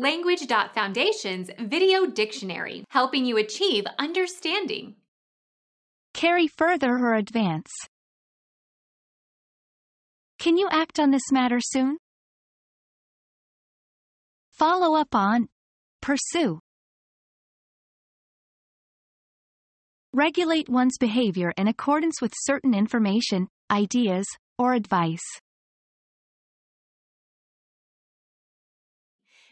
Language.Foundation's Video Dictionary, helping you achieve understanding. Carry further or advance. Can you act on this matter soon? Follow up on. Pursue. Regulate one's behavior in accordance with certain information, ideas, or advice.